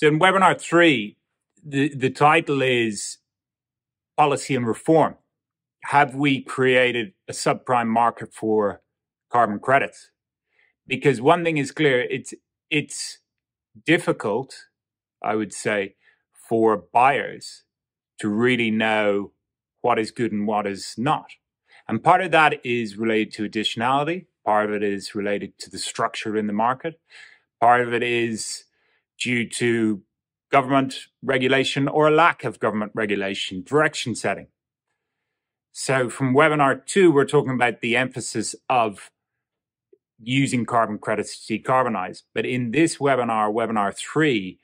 So in webinar three, the, the title is Policy and Reform. Have we created a subprime market for carbon credits? Because one thing is clear, it's it's difficult, I would say, for buyers to really know what is good and what is not. And part of that is related to additionality. Part of it is related to the structure in the market. Part of it is due to government regulation or a lack of government regulation, direction setting. So from webinar two, we're talking about the emphasis of using carbon credits to decarbonize. But in this webinar, webinar three,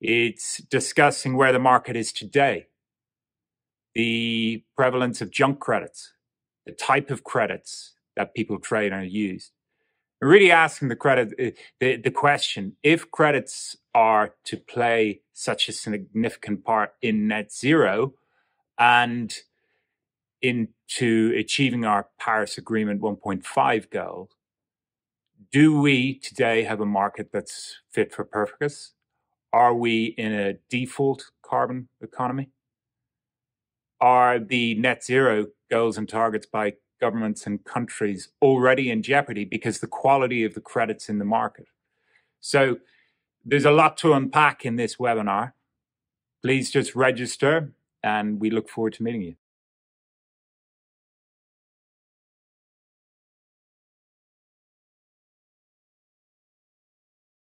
it's discussing where the market is today, the prevalence of junk credits, the type of credits that people trade and use. Really asking the credit uh, the, the question if credits are to play such a significant part in net zero and into achieving our Paris Agreement 1.5 goal, do we today have a market that's fit for purpose? Are we in a default carbon economy? Are the net zero goals and targets by governments and countries already in jeopardy because the quality of the credits in the market? So there's a lot to unpack in this webinar. Please just register and we look forward to meeting you.